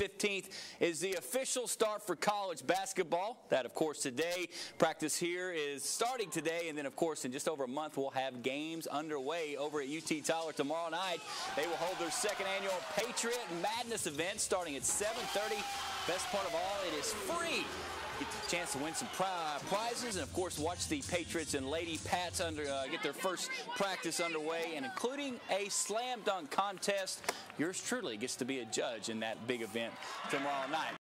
15th is the official start for college basketball. That, of course, today. Practice here is starting today, and then, of course, in just over a month, we'll have games underway over at UT Tyler tomorrow night. They will hold their second annual Patriot Madness event starting at 7.30. Best part of all, it is free get the chance to win some prizes and of course watch the Patriots and Lady Pats under uh, get their first practice underway and including a slam dunk contest. Yours truly gets to be a judge in that big event tomorrow night